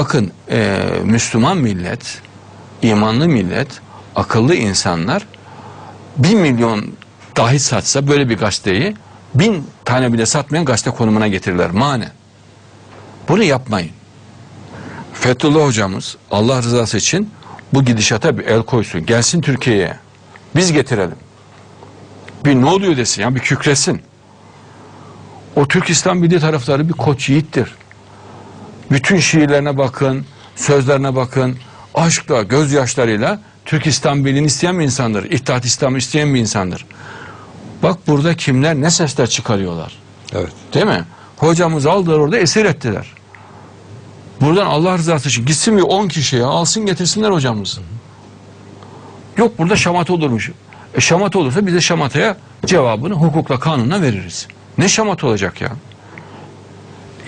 Bakın e, Müslüman millet, imanlı millet, akıllı insanlar bir milyon dahi satsa böyle bir gazeteyi bin tane bile satmayan gazete konumuna getirirler manen. Bunu yapmayın. Fethullah hocamız Allah rızası için bu gidişata bir el koysun. Gelsin Türkiye'ye. Biz getirelim. Bir ne oluyor desin ya bir kükresin. O Türk İslam Birliği taraftarı bir koç yiğittir. Bütün şiirlerine bakın, sözlerine bakın. Aşkla, gözyaşlarıyla Türk İslam Birliği'ni isteyen bir insandır. İttihat İslam'ı isteyen bir insandır. Bak burada kimler ne sesler çıkarıyorlar. Evet. Değil mi? Hocamız aldılar orada esir ettiler. Buradan Allah rızası için gitsin bir 10 kişiye alsın getirsinler hocamızı. Yok burada şamata olurmuş. E şamata olursa biz de şamataya cevabını hukukla kanunla veririz. Ne şamata olacak ya?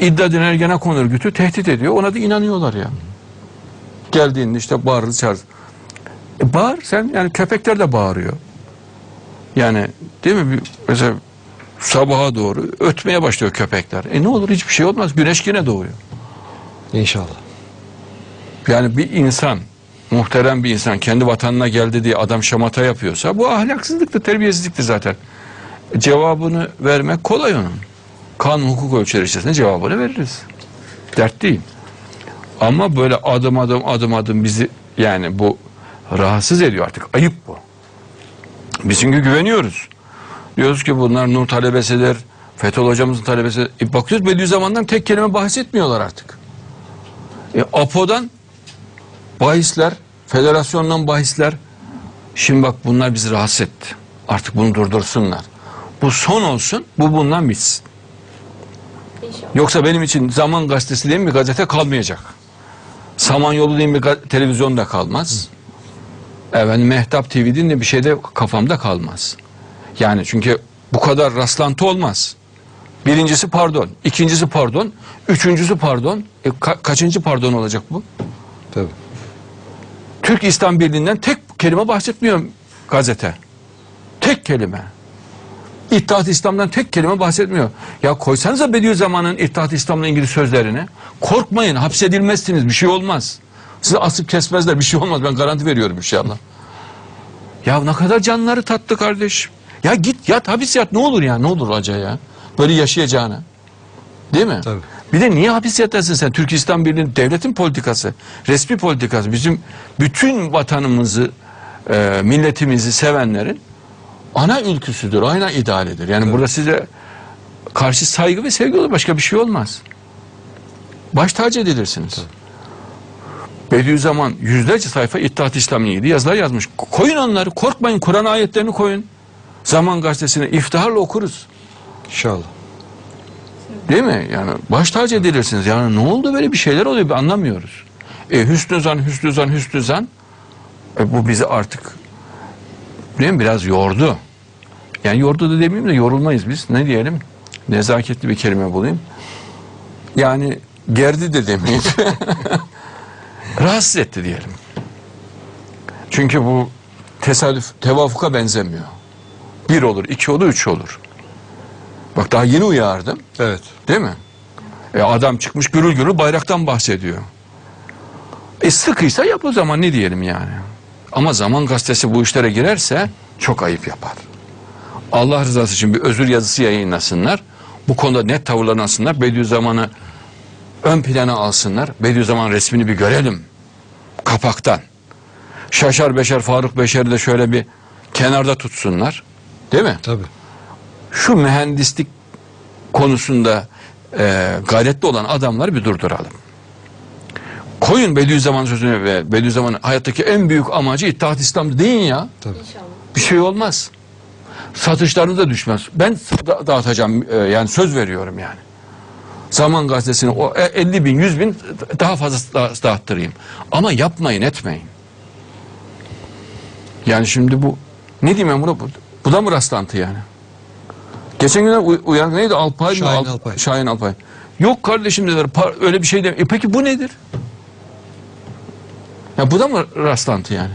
İddia Ergenekon örgütü tehdit ediyor. Ona da inanıyorlar ya. Geldiğinde işte bağırır çağırır. E bağır sen yani köpekler de bağırıyor. Yani değil mi? Mesela sabaha doğru ötmeye başlıyor köpekler. E ne olur hiçbir şey olmaz. Güneş yine doğuyor. İnşallah. Yani bir insan, muhterem bir insan kendi vatanına geldi diye adam şamata yapıyorsa bu ahlaksızlıktır, terbiyesizliktir zaten. Cevabını vermek kolay onun. Kanun hukuk ölçüleri içerisinde cevabını veririz. Dert değil. Ama böyle adım adım adım adım bizi yani bu rahatsız ediyor artık. Ayıp bu. Biz çünkü güveniyoruz. Diyoruz ki bunlar Nur talebesidir. Fethullah hocamızın talebesi. E bakıyoruz Bediüzzaman'dan tek kelime bahsetmiyorlar artık. E, APO'dan bahisler, federasyondan bahisler. Şimdi bak bunlar bizi rahatsız etti. Artık bunu durdursunlar. Bu son olsun, bu bundan bitsin. İnşallah. Yoksa benim için Zaman Gazetesi diye bir gazete kalmayacak. Samanyolu diye bir televizyon da kalmaz. Efendim Mehtap TV diye bir şey de kafamda kalmaz. Yani çünkü bu kadar rastlantı olmaz. Birincisi pardon, ikincisi pardon, üçüncüsü pardon. E, ka- kaçıncı pardon olacak bu? Tabii. Türk İslam Birliği'nden tek kelime bahsetmiyor gazete. Tek kelime. İttihat İslam'dan tek kelime bahsetmiyor. Ya koysanıza Bediüzzaman'ın İttihat İslam'la ilgili sözlerini. Korkmayın, hapsedilmezsiniz, bir şey olmaz. Sizi asıp kesmezler, bir şey olmaz. Ben garanti veriyorum inşallah. Ya ne kadar canları tatlı kardeş. Ya git yat, hapis yat ne olur ya, ne olur acaba ya. Böyle yaşayacağına. Değil mi? Tabii. Bir de niye hapis yatasın sen? Türk İslam Birliği'nin devletin politikası, resmi politikası. Bizim bütün vatanımızı, e, milletimizi sevenlerin ana ülküsüdür, ana idealidir. Yani burada size karşı saygı ve sevgi olur. Başka bir şey olmaz. Baş tacı edilirsiniz. Bediüzzaman yüzlerce sayfa İttihat İslam'la ilgili yazılar yazmış. Koyun onları, korkmayın. Kur'an ayetlerini koyun. Zaman gazetesini iftiharla okuruz. İnşallah. Değil mi? Yani baş tacı edilirsiniz. Yani ne oldu böyle bir şeyler oluyor bir anlamıyoruz. E, hüsnü zan, hüsnü zan, hüsnü zan. E, bu bizi artık değil mi? biraz yordu. Yani yordu da demeyeyim de yorulmayız biz. Ne diyelim? Nezaketli bir kelime bulayım. Yani gerdi de demeyeyim. Rahatsız etti diyelim. Çünkü bu tesadüf, tevafuka benzemiyor. Bir olur, iki olur, üç olur. Bak daha yeni uyardım. Evet. Değil mi? E adam çıkmış gürül gürül bayraktan bahsediyor. E sıkıysa yap o zaman ne diyelim yani. Ama Zaman Gazetesi bu işlere girerse çok ayıp yapar. Allah rızası için bir özür yazısı yayınlasınlar. Bu konuda net tavırlarını alsınlar. Bediüzzaman'ı ön plana alsınlar. Bediüzzaman resmini bir görelim. Kapaktan. Şaşar Beşer, Faruk Beşer'i de şöyle bir kenarda tutsunlar. Değil mi? Tabii. şu mühendislik konusunda e, gayretli olan adamları bir durduralım. Koyun Bediüzzaman sözünü ve Bediüzzaman'ın hayattaki en büyük amacı İttihat İslam'dı deyin ya. Tabii. İnşallah. Bir şey olmaz. Satışlarınız da düşmez. Ben da- dağıtacağım e, yani söz veriyorum yani. Zaman gazetesini o e, 50 bin 100 bin daha fazla da- dağıttırayım. Ama yapmayın etmeyin. Yani şimdi bu ne diyeyim ben buna bu, bu da mı rastlantı yani? Geçen uy- uyan neydi Alpay mı? Şahin Al- Alpay. Şahin Alpay. Yok kardeşim dediler öyle bir şey de. E peki bu nedir? Ya bu da mı rastlantı yani?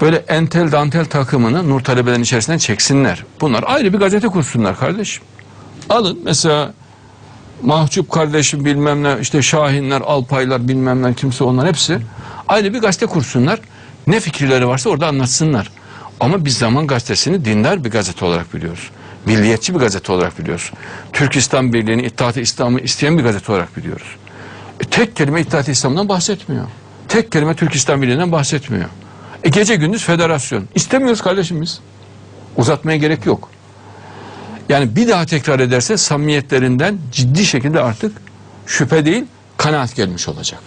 Böyle entel dantel takımını Nur talebelerin içerisinden çeksinler. Bunlar ayrı bir gazete kursunlar kardeşim. Alın mesela Mahcup kardeşim bilmem ne işte Şahinler, Alpaylar bilmem ne kimse onlar hepsi ayrı bir gazete kursunlar. Ne fikirleri varsa orada anlatsınlar. Ama biz Zaman Gazetesi'ni dindar bir gazete olarak biliyoruz. Milliyetçi bir gazete olarak biliyoruz. Türk İslam Birliği'ni, İttihat-ı İslam'ı isteyen bir gazete olarak biliyoruz. Tek kelime İttihat-ı İslam'dan bahsetmiyor. Tek kelime Türk İslam Birliği'nden bahsetmiyor. E, gece gündüz federasyon. İstemiyoruz kardeşim biz. Uzatmaya gerek yok. Yani bir daha tekrar ederse samimiyetlerinden ciddi şekilde artık şüphe değil kanaat gelmiş olacak.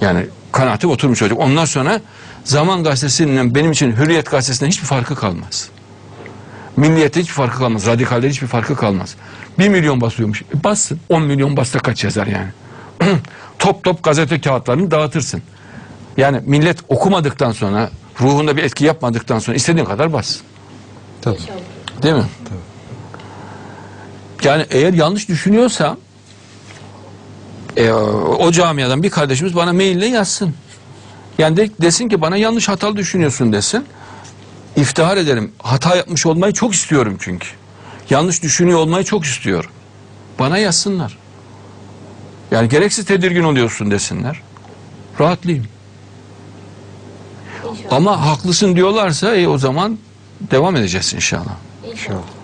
Yani kanaati oturmuş olacak. Ondan sonra Zaman Gazetesi'nin benim için Hürriyet Gazetesi'nden hiçbir farkı kalmaz. Milliyete hiçbir farkı kalmaz. Radikalde hiçbir farkı kalmaz. Bir milyon basıyormuş. E bassın. 10 milyon bassa kaç yazar yani? top top gazete kağıtlarını dağıtırsın. Yani millet okumadıktan sonra ruhunda bir etki yapmadıktan sonra istediğin kadar bas. Tabii. Değil mi? Yani eğer yanlış düşünüyorsa e, o camiadan bir kardeşimiz bana maille yazsın. Yani de, desin ki bana yanlış hatalı düşünüyorsun desin. İftihar ederim. Hata yapmış olmayı çok istiyorum çünkü. Yanlış düşünüyor olmayı çok istiyorum. Bana yazsınlar. Yani gereksiz tedirgin oluyorsun desinler. Rahatlayayım. Ama haklısın diyorlarsa e, o zaman devam edeceğiz inşallah. İnşallah. İnşallah.